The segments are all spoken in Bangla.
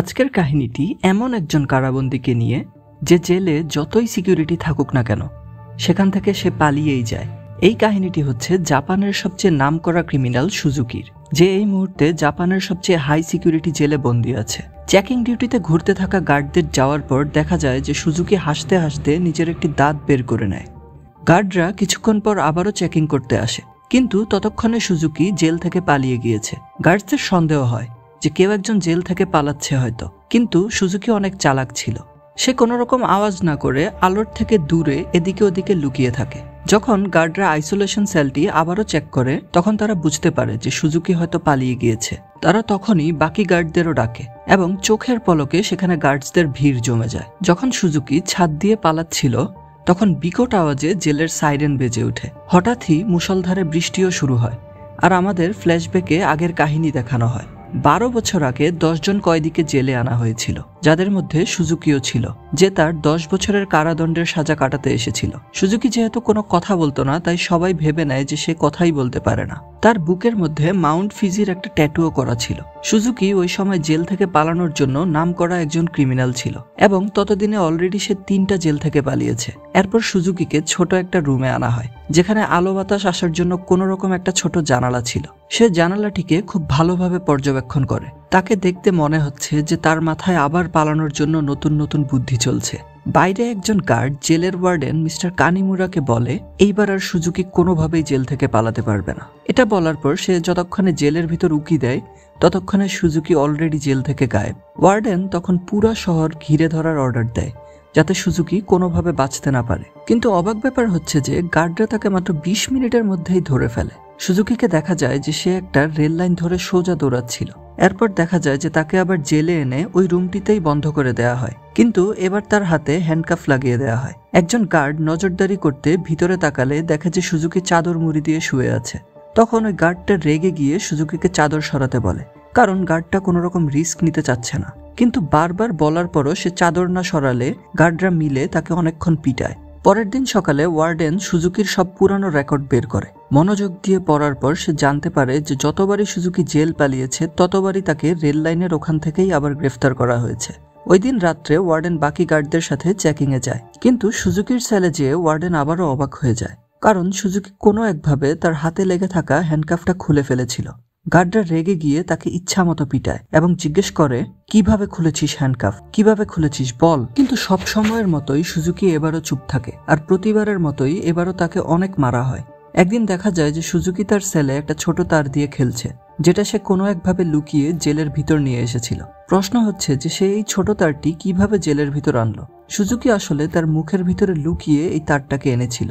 আজকের কাহিনীটি এমন একজন কারাবন্দীকে নিয়ে যে জেলে যতই সিকিউরিটি থাকুক না কেন, সেখান থেকে সে পালিয়েই যায়। এই কাহিনীটি হচ্ছে জাপানের সবচেয়ে নামকরা ক্রিমিনাল সুজুকির, যে এই মুহূর্তে জাপানের সবচেয়ে হাই সিকিউরিটি জেলে বন্দী আছে। চেকিং ডিউটিতে ঘুরতে থাকা গার্ডদের যাওয়ার পর দেখা যায় যে সুজুকি হাসতে হাসতে নিজের একটি দাঁত বের করে নেয়। গার্ডরা কিছুক্ষণ পর আবারও চেকিং করতে আসে, কিন্তু ততক্ষণে সুজুকি জেল থেকে পালিয়ে গিয়েছে। গার্ডসদের সন্দেহ হয় যে কেউ একজন জেল থেকে পালাচ্ছে হয়তো। কিন্তু সুজুকি অনেক চালাক ছিল। সে কোনো রকম আওয়াজ না করে আলোর থেকে দূরে এদিকে ওদিকে লুকিয়ে থাকে। যখন গার্ডরা আইসোলেশন সেলটি আবারও চেক করে, তখন তারা বুঝতে পারে যে সুজুকি হয়তো পালিয়ে গিয়েছে। তারা তখনই বাকি গার্ডদেরও ডাকে এবং চোখের পলকে সেখানে গার্ডসদের ভিড় জমে যায়। যখন সুজুকি ছাদ দিয়ে পালাচ্ছিল, তখন বিকট আওয়াজে জেলের সাইরেন বেজে ওঠে। হঠাৎই মুষলধারে বৃষ্টিও শুরু হয়, আর আমাদের ফ্ল্যাশব্যাকে আগের কাহিনী দেখানো হয়। বারো বছর আগে দশজন কয়েদিকে জেলে আনা হয়েছিল। যাদের মধ্যে সুজুকিও ছিল, যে তার দশ বছরের কারাদণ্ডের সাজা কাটাতে এসেছিল। সুজুকি যেহেতু কোনো কথা বলতো না, তাই সবাই ভেবে নেয় যে সে কথাই বলতে পারে না। তার বুকের মধ্যে মাউন্ট ফিজির একটা ট্যাটুও করা ছিল। সুজুকি ওই সময় জেল থেকে পালানোর জন্য নাম করা একজন ক্রিমিনাল ছিল এবং ততদিনে অলরেডি সে তিনটা জেল থেকে পালিয়েছে। এরপর সুজুকিকে ছোট একটা রুমে আনা হয়, যেখানে আলো বাতাস আসার জন্য কোনো রকম একটা ছোট জানালা ছিল। সে জানালাটিকে খুব ভালোভাবে পর্যবেক্ষণ করে। তাকে দেখতে মনে হচ্ছে যে তার মাথায় আবার পালানোর জন্য নতুন নতুন বুদ্ধি চলছে। বাইরে একজন গার্ড জেলের ওয়ার্ডেন মিস্টার কানিমুরাকে বলে, এইবার আর সুজুকি কোনোভাবেই জেল থেকে পালাতে পারবে না। এটা বলার পর সে যতক্ষণে জেলের ভিতর উকি দেয়, ততক্ষণে সুজুকি অলরেডি জেল থেকে গায়েব। ওয়ার্ডেন তখন পুরা শহর ঘিরে ধরার অর্ডার দেয়, যাতে সুজুকি কোনোভাবে বাঁচতে না পারে। কিন্তু অবাক ব্যাপার হচ্ছে যে গার্ডরা তাকে মাত্র বিশ মিনিটের মধ্যেই ধরে ফেলে। সুজুকিকে দেখা যায় যে সে একটা রেল লাইন ধরে সোজা দৌড়াচ্ছিল। এরপর দেখা যায় যে তাকে আবার জেলে এনে ওই রুমটিতেই বন্ধ করে দেয়া হয়। কিন্তু এবার তার হাতে হ্যান্ডকাফ লাগিয়ে দেয়া হয়। একজন গার্ড নজরদারি করতে ভিতরে তাকালে দেখে যে সুজুকি চাদর মুড়ি দিয়ে শুয়ে আছে। তখন ওই গার্ডটা রেগে গিয়ে সুজুকিকে চাদর সরাতে বলে। কারণ গার্ডটা কোনো রকম রিস্ক নিতে চাচ্ছে না। কিন্তু বারবার বলার পরও সে চাদর না সরালে গার্ডরা মিলে তাকে অনেকক্ষণ পিটায়। পরের দিন সকালে ওয়ার্ডেন সুজুকির সব পুরানো রেকর্ড বের করে। মনোযোগ দিয়ে পড়ার পর সে জানতে পারে যে যতবারই সুজুকি জেল পালিয়েছে, ততবারই তাকে রেল লাইনের ওখান থেকেই আবার গ্রেফতার করা হয়েছে। ওই দিন রাত্রে ওয়ার্ডেন বাকি গার্ডদের সাথে চেকিং এ যায়। কিন্তু সুজুকির সেলে যেয়ে ওয়ার্ডেন আবারও অবাক হয়ে যায়। কারণ সুজুকি কোনো একভাবে তার হাতে লেগে থাকা হ্যান্ডকাফটা খুলে ফেলেছিল। গার্ডরা রেগে গিয়ে তাকে ইচ্ছা মতো পিটায় এবং জিজ্ঞেস করে, কীভাবে খুলেছিস হ্যান্ডকাফ? কীভাবে খুলেছিস? বল। কিন্তু সব সময়ের মতোই সুজুকি এবারও চুপ থাকে আর প্রতিবারের মতোই এবারও তাকে অনেক মারা হয়। একদিন দেখা যায় যে সুজুকি তার সেলে একটা ছোট তার দিয়ে খেলছে, যেটা সে কোনো একভাবে লুকিয়ে জেলের ভিতর নিয়ে এসেছিল। প্রশ্ন হচ্ছে যে সে এই ছোট তারটি কীভাবে জেলের ভিতর আনলো? সুজুকি আসলে তার মুখের ভিতরে লুকিয়ে এই তারটাকে এনেছিল,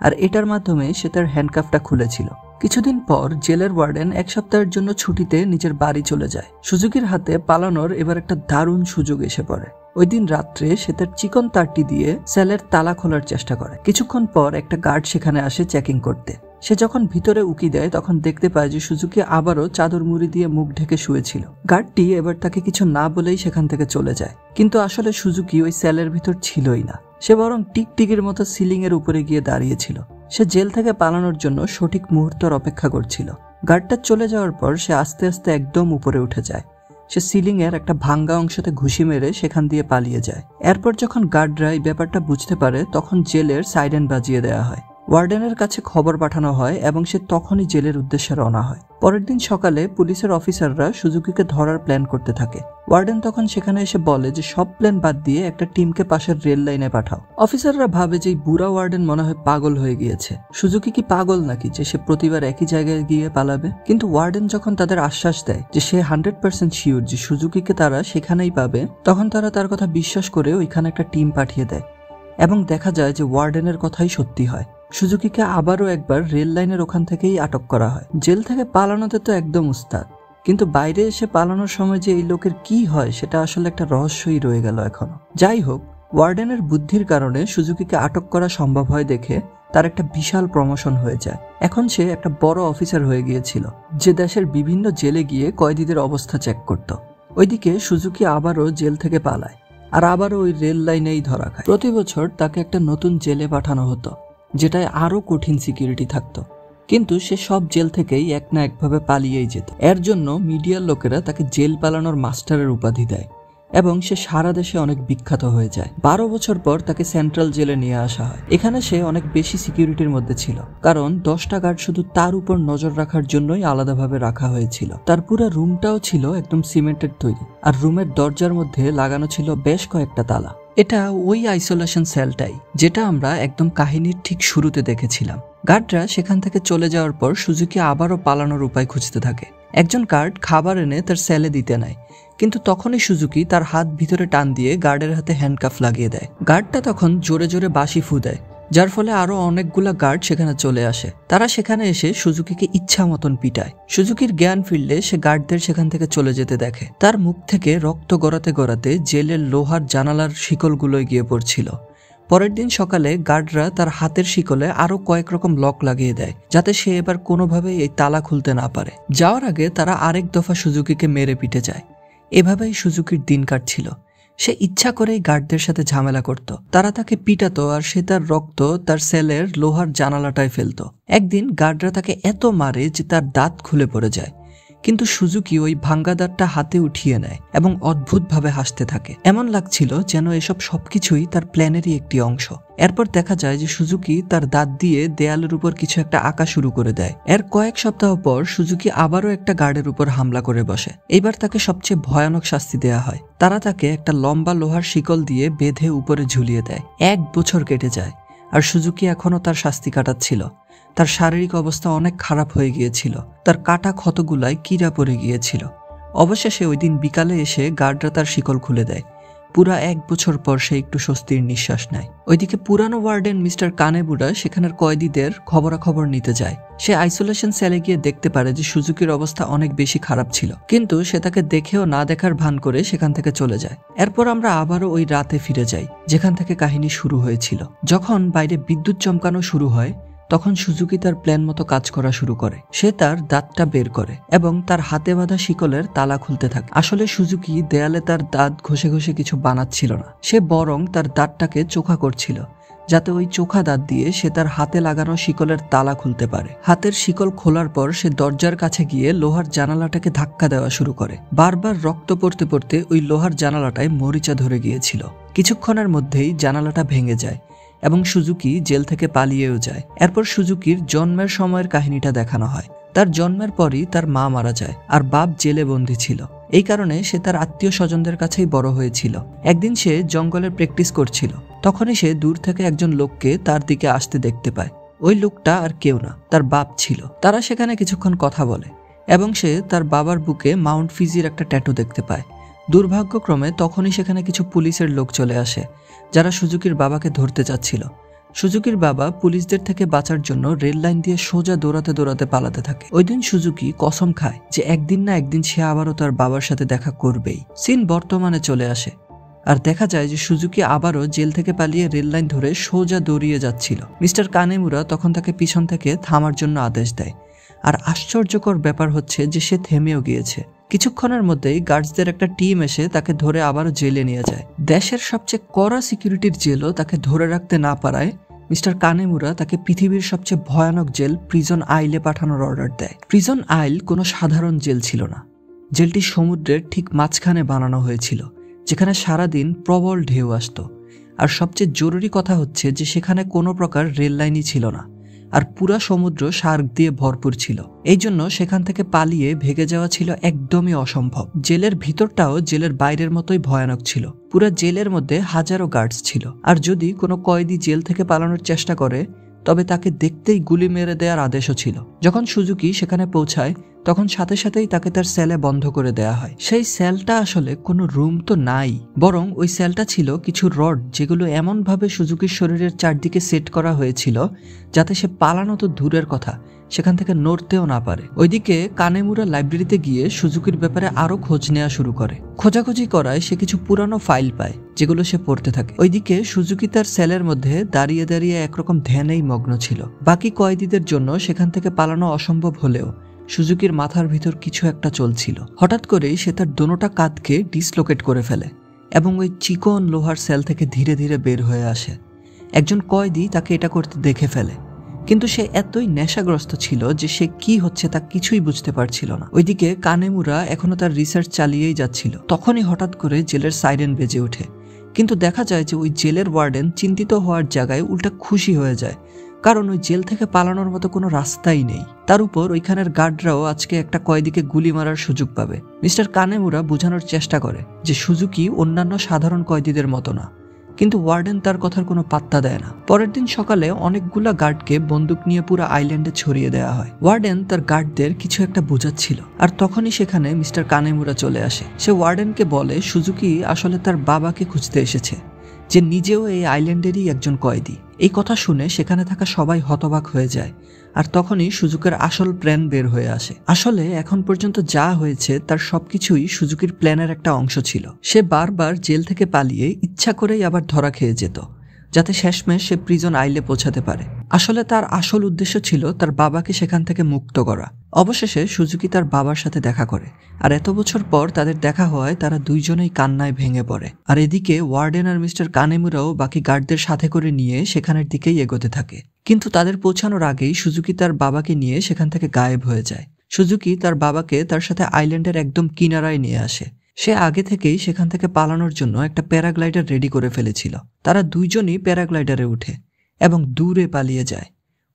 আর এটার মাধ্যমে সে তার হ্যান্ডকাফটা খুলেছিল। কিছুদিন পর জেলের ওয়ার্ডেন এক সপ্তাহের জন্য ছুটিতে নিজের বাড়ি চলে যায়। সুজুকির হাতে পালানোর এবার একটা দারুণ সুযোগ এসে পড়ে। ওই দিন রাত্রে সে তার চিকন তারটি দিয়ে সেলের তালা খোলার চেষ্টা করে। কিছুক্ষণ পর একটা গার্ড সেখানে আসে চেকিং করতে। সে যখন ভিতরে উকি দেয়, তখন দেখতে পায় যে সুজুকি আবারও চাদর মুড়ি দিয়ে মুখ ঢেকে শুয়েছিল। গার্ডটি এবার তাকে কিছু না বলেই সেখান থেকে চলে যায়। কিন্তু আসলে সুজুকি ওই সেলের ভিতর ছিলই না। সে বরং টিকটিকির মতো সিলিং এর উপরে গিয়ে দাঁড়িয়েছিল সে জেল থেকে পালানোর জন্য সঠিক মুহূর্তর অপেক্ষা করছিল। গার্ডটা চলে যাওয়ার পর সে আস্তে আস্তে একদম উপরে উঠে যায়। সে সিলিং এর একটা ভাঙ্গা অংশতে ঘুষি মেরে সেখান দিয়ে পালিয়ে যায়। এরপর যখন গার্ডরা এই ব্যাপারটা বুঝতে পারে, তখন জেলের সাইরেন বাজিয়ে দেওয়া হয়। ওয়ার্ডেনের কাছে খবর পাঠানো হয় এবং সে তখনই জেলের উদ্দেশ্যে রওনা হয়। পরের দিন সকালে পুলিশের অফিসাররা সুজুকিকে ধরার প্ল্যান করতে থাকে। ওয়ার্ডেন তখন সেখানে এসে বলে যে, সব প্ল্যান বাদ দিয়ে একটা টিমকে পাশের রেল লাইনে পাঠাও। অফিসাররা ভাবে যে বুড়া ওয়ার্ডেন মনে হয় পাগল হয়ে গিয়েছে। সুজুকি কি পাগল নাকি যে, সে প্রতিবার একই জায়গায় গিয়ে পালাবে? কিন্তু ওয়ার্ডেন যখন তাদের আশ্বাস দেয় যে, সে হান্ড্রেড পার্সেন্ট শিওর যে, সুজুকিকে তারা সেখানেই পাবে, তখন তারা তার কথা বিশ্বাস করে ওইখানে একটা টিম পাঠিয়ে দেয়। এবং দেখা যায় যে, ওয়ার্ডেনের কথাই সত্যি হয়। সুজুকিকে আবারও একবার রেল লাইনের ওখান থেকেই আটক করা হয়। জেল থেকে পালানোতে তো একদম উস্তাদ। কিন্তু বাইরে এসে পালানোর সময় যে এই লোকের কি হয়, সেটা আসলে একটা রহস্যই রয়ে গেল এখনও। যাই হোক, ওয়ার্ডেনের বুদ্ধির কারণে সুজুকিকে আটক করা সম্ভব হয় দেখে তার একটা বিশাল প্রমোশন হয়ে যায়। এখন সে একটা বড় অফিসার হয়ে গিয়েছিল, যে দেশের বিভিন্ন জেলে গিয়ে কয়েদিদের অবস্থা চেক করত। ওইদিকে সুজুকি আবারও জেল থেকে পালায়, আর আবারও ওই রেল লাইনেই ধরা খায়। প্রতি বছর তাকে একটা নতুন জেলে পাঠানো হতো। যেটায় আরও কঠিন সিকিউরিটি থাকতো। কিন্তু সে সব জেল থেকেই এক না একভাবে পালিয়েই যেত। এর জন্য মিডিয়ার লোকেরা তাকে জেল পালানোর মাস্টারের উপাধি দেয় এবং সে সারা দেশে অনেক বিখ্যাত হয়ে যায়। বারো বছর পর তাকে সেন্ট্রাল জেলে নিয়ে আসা হয়। এখানে সে অনেক বেশি সিকিউরিটির মধ্যে ছিল, কারণ দশটা গার্ড শুধু তার উপর নজর রাখার জন্যই আলাদাভাবে রাখা হয়েছিল। তার পুরো রুমটাও ছিল একদম সিমেন্টের তৈরি, আর রুমের দরজার মধ্যে লাগানো ছিল বেশ কয়েকটা তালা। এটা ওই আইসোলেশন সেলটাই যেটা আমরা একদম কাহিনীর ঠিক শুরুতে দেখেছিলাম। গার্ডরা সেখান থেকে চলে যাওয়ার পর সুজুকি আবারও পালানোর উপায় খুঁজতে থাকে। একজন গার্ড খাবার এনে তার সেলে দিতে নেয়, কিন্তু তখনই সুজুকি তার হাত ভিতরে টান দিয়ে গার্ডের হাতে হ্যান্ডকাফ লাগিয়ে দেয়। গার্ডটা তখন জোরে জোরে বাসি ফু দেয়। যার ফলে আরও অনেকগুলা গার্ড সেখানে চলে আসে। তারা সেখানে এসে সুজুকিকে ইচ্ছা মতন পিটায়। সুজুকির জ্ঞান ফিরলে সে গার্ডদের সেখান থেকে চলে যেতে দেখে। তার মুখ থেকে রক্ত গড়াতে গড়াতে জেলের লোহার জানালার শিকলগুলোয় গিয়ে পড়ছিল। পরের দিন সকালে গার্ডরা তার হাতের শিকলে আরও কয়েক রকম লক লাগিয়ে দেয়, যাতে সে এবার কোনোভাবেই এই তালা খুলতে না পারে। যাওয়ার আগে তারা আরেক দফা সুজুকিকে মেরে পিটে যায়। এভাবেই সুজুকির দিন কাটছিল। সে ইচ্ছা করেই গার্ডদের সাথে ঝামেলা করত। তারা তাকে পিটাতো আর সে তার রক্ত, তার সেলের লোহার জানালাটায় ফেলত। একদিন গার্ডরা তাকে এত মারে যে তার দাঁত খুলে পড়ে যায়। কিন্তু সুজুকি ওই ভাঙ্গাদারটা হাতে উঠিয়ে নেয় এবং অদ্ভুতভাবে হাসতে থাকে। এমন লাগছিল যেন এসব সবকিছুই তার প্ল্যানেরই একটি অংশ। এরপর দেখা যায় যে সুজুকি তার দাঁত দিয়ে দেয়ালের উপর কিছু একটা আঁকা শুরু করে দেয়। এর কয়েক সপ্তাহ পর সুজুকি আবারও একটা গার্ডের উপর হামলা করে বসে। এবার তাকে সবচেয়ে ভয়ানক শাস্তি দেয়া হয়। তারা তাকে একটা লম্বা লোহার শিকল দিয়ে বেঁধে উপরে ঝুলিয়ে দেয়। এক বছর কেটে যায়, আর সুজুকি এখনও তার শাস্তি কাটাচ্ছিল। তার শারীরিক অবস্থা অনেক খারাপ হয়ে গিয়েছিল। তার কাটা ক্ষতগুলায় কিরা পড়ে গিয়েছিল। অবশেষে ওই দিন বিকালে এসে গার্ডরা তার শিকল খুলে দেয়। পুরা এক বছর পর সে একটু স্বস্তির নিঃশ্বাস নেয়। ওইদিকে পুরানো ওয়ার্ডেন মিস্টার কানেবুড়া সেখানের কয়েদিদের খবরাখবর নিতে যায়। সে আইসোলেশন সেলে গিয়ে দেখতে পারে যে সুজুকির অবস্থা অনেক বেশি খারাপ ছিল। কিন্তু সে তাকে দেখেও না দেখার ভান করে সেখান থেকে চলে যায়। এরপর আমরা আবারও ওই রাতে ফিরে যাই, যেখান থেকে কাহিনী শুরু হয়েছিল। যখন বাইরে বিদ্যুৎ চমকানো শুরু হয় তখন সুজুকি তার প্ল্যান মতো কাজ করা শুরু করে। সে তার দাঁতটা বের করে এবং তার হাতে বাঁধা শিকলের তালা খুলতে থাকে। আসলে সুজুকি দেয়ালে তার দাঁত ঘষে ঘষে কিছু বানাচ্ছিল না। সে বরং তার দাঁতটাকে চোখা করছিল, যাতে ওই চোখা দাঁত দিয়ে সে তার হাতে লাগানো শিকলের তালা খুলতে পারে। হাতের শিকল খোলার পর সে দরজার কাছে গিয়ে লোহার জানালাটাকে ধাক্কা দেওয়া শুরু করে। বারবার রক্ত পড়তে পড়তে ওই লোহার জানালাটায় মরিচা ধরে গিয়েছিল। কিছুক্ষণের মধ্যেই জানালাটা ভেঙে যায়। এবং সুজুকি জেল থেকে পালিয়েও যায়। এরপর সুজুকির জন্মের সময়ের কাহিনীটা দেখানো হয়। তার জন্মের পরই তার মা মারা যায় আর বাপ জেলে বন্দী ছিল। এই কারণে সে তার আত্মীয় স্বজনদের কাছেই বড় হয়েছিল। একদিন সে জঙ্গলে প্র্যাকটিস করছিল। তখনই সে দূর থেকে একজন লোককে তার দিকে আসতে দেখতে পায়। ওই লোকটা আর কেউ না, তার বাপ ছিল। তারা সেখানে কিছুক্ষণ কথা বলে এবং সে তার বাবার বুকে মাউন্ট ফিজির একটা ট্যাটু দেখতে পায়। দুর্ভাগ্যক্রমে তখনই সেখানে কিছু পুলিশের লোক চলে আসে, যারা সুজুকির বাবাকে ধরতে চাচ্ছিল সুজুকির বাবা পুলিশদের থেকে বাঁচার জন্য রেল লাইন দিয়ে সোজা দৌড়াতে দৌড়াতে পালাতে থাকে। ওই দিন সুজুকি কসম খায় যে একদিন না একদিন সে আবারও তার বাবার সাথে দেখা করবেই। সিন বর্তমানে চলে আসে আর দেখা যায় যে সুজুকি আবারও জেল থেকে পালিয়ে রেল লাইন ধরে সোজা দৌড়িয়ে যাচ্ছিল। মিস্টার কানেমুরা তখন তাকে পিছন থেকে থামার জন্য আদেশ দেয়। আর আশ্চর্যকর ব্যাপার হচ্ছে যে সে থেমেও গিয়েছে। কিছুক্ষণের মধ্যেই গার্ডসদের একটা টিম এসে তাকে ধরে আবারও জেলে নিয়ে যায়। দেশের সবচেয়ে কড়া সিকিউরিটির জেলও তাকে ধরে রাখতে না পারায় মিস্টার কানেমুরা তাকে পৃথিবীর সবচেয়ে ভয়ানক জেল প্রিজন আইলে পাঠানোর অর্ডার দেয়। প্রিজন আইল কোনো সাধারণ জেল ছিল না। জেলটি সমুদ্রের ঠিক মাঝখানে বানানো হয়েছিল, যেখানে সারাদিন প্রবল ঢেউ আসত। আর সবচেয়ে জরুরি কথা হচ্ছে যে সেখানে কোনো প্রকার রেল লাইনই ছিল না। আর পুরা সমুদ্র শার্ক দিয়ে ভরপুর ছিল। এই জন্য সেখান থেকে পালিয়ে ভেগে যাওয়া ছিল একদমই অসম্ভব। জেলের ভিতরটাও জেলের বাইরের মতোই ভয়ানক ছিল। পুরা জেলের মধ্যে হাজারো গার্ডস ছিল। আর যদি কোনো কয়েদি জেল থেকে পালানোর চেষ্টা করে তবে তাকে দেখতেই গুলি মেরে দেওয়ার আদেশও ছিল। যখন সুজুকি সেখানে পৌঁছায়, তখন সাথে সাথেই তাকে তার সেলে বন্ধ করে দেয়া হয়। সেই সেলটা আসলে কোনো রুম তো নাই, বরং ওই সেলটা ছিল কিছু রড যেগুলো এমনভাবে সুজুকির শরীরের চারদিকে সেট করা হয়েছিল, যাতে সে পালানো তো দূরের কথা। সেখান থেকে নড়তেও না পারে। ওইদিকে কানেমুরা লাইব্রেরিতে গিয়ে সুজুকির ব্যাপারে আরও খোঁজ নেওয়া শুরু করে। খোঁজাখুঁজি করায় সে কিছু পুরানো ফাইল পায়, যেগুলো সে পড়তে থাকে। ওইদিকে সুজুকি তার সেলের মধ্যে দাঁড়িয়ে দাঁড়িয়ে একরকম ধ্যানেই মগ্ন ছিল। বাকি কয়েদিদের জন্য সেখান থেকে পালানো অসম্ভব হলেও সুজুকির মাথার ভিতর কিছু একটা চলছিল। হঠাৎ করেই সে তার দোনোটা কাঁধকে ডিসলোকেট করে ফেলে এবং ওই চিকন লোহার সেল থেকে ধীরে ধীরে বের হয়ে আসে। একজন কয়েদি তাকে এটা করতে দেখে ফেলে। কিন্তু সে এতই নেশাগ্রস্ত ছিল যে সে কি হচ্ছে তা কিছুই বুঝতে পারছিল না। ওইদিকে কানেমুরা এখনও তার রিসার্চ চালিয়েই যাচ্ছিল। তখনই হঠাৎ করে জেলের সাইরেন বেজে ওঠে। কিন্তু দেখা যায় যে ওই জেলের ওয়ার্ডেন চিন্তিত হওয়ার জায়গায় উল্টা খুশি হয়ে যায়। কারণ ওই জেল থেকে পালানোর মতো কোনো রাস্তাই নেই। তার উপর ওইখানের গার্ডরাও আজকে একটা কয়েদিকে গুলি মারার সুযোগ পাবে। মিস্টার কানেমুরা বোঝানোর চেষ্টা করে যে সুজুকি অন্যান্য সাধারণ কয়েদিদের মতো না। কিন্তু ওয়ার্ডেন তার কথার কোনো পাত্তা দেয় না। পরের দিন সকালে অনেকগুলা গার্ডকে বন্দুক নিয়ে পুরো আইল্যান্ডে ছড়িয়ে দেওয়া হয়। ওয়ার্ডেন তার গার্ডদের কিছু একটা বোঝাচ্ছিল। আর তখনই সেখানে মিস্টার কানেমুরা চলে আসে। সে ওয়ার্ডেনকে বলে, সুজুকি আসলে তার বাবাকে খুঁজতে এসেছে, যে নিজেও এই আইল্যান্ডেরই একজন কয়েদি। এই কথা শুনে সেখানে থাকা সবাই হতবাক হয়ে যায়, আর তখনই সুজুকের আসল প্ল্যান বের হয়ে আসে। আসলে এখন পর্যন্ত যা হয়েছে তার সবকিছুই সুজুকির প্ল্যানের একটা অংশ ছিল। সে বারবার জেল থেকে পালিয়ে ইচ্ছা করেই আবার ধরা খেয়ে যেত। যাতে শেষমেশ সে প্রিজন আইলে পৌঁছাতে পারে। আসলে তার আসল উদ্দেশ্য ছিল তার বাবাকে সেখান থেকে মুক্ত করা। অবশেষে সুজুকি তার বাবার সাথে দেখা করে। আর এত বছর পর তাদের দেখা হওয়ায় তারা দুইজনেই কান্নায় ভেঙে পড়ে। আর এদিকে ওয়ার্ডেন আর মিস্টার কানেমুরাও বাকি গার্ডদের সাথে করে নিয়ে সেখানের দিকেই এগোতে থাকে। কিন্তু তাদের পৌঁছানোর আগেই সুজুকি তার বাবাকে নিয়ে সেখান থেকে গায়েব হয়ে যায়। সুজুকি তার বাবাকে তার সাথে আইল্যান্ডের একদম কিনারায় নিয়ে আসে। সে আগে থেকেই সেখান থেকে পালানোর জন্য একটা প্যারাগ্লাইডার রেডি করে ফেলেছিল। তারা দুইজনই প্যারাগ্লাইডারে উঠে এবং দূরে পালিয়ে যায়।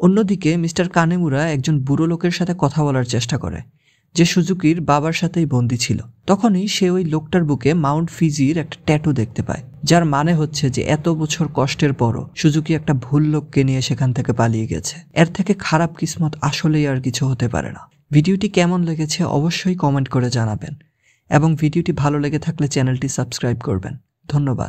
অন্যদিকে মিস্টার কানেমুরা একজন বুড়ো লোকের সাথে কথা বলার চেষ্টা করে, যে সুজুকির বাবার সাথেই বন্দি ছিল। তখনই সে ওই লোকটার বুকে মাউন্ট ফিজির একটা ট্যাটু দেখতে পায়, যার মানে হচ্ছে যে এত বছর কষ্টের পরও সুজুকি একটা ভুল লোককে নিয়ে সেখান থেকে পালিয়ে গেছে। এর থেকে খারাপ কিসমত আসলেই আর কিছু হতে পারে না। ভিডিওটি কেমন লেগেছে অবশ্যই কমেন্ট করে জানাবেন। এবং ভিডিওটি ভালো লেগে থাকলে চ্যানেলটি সাবস্ক্রাইব করবেন। ধন্যবাদ।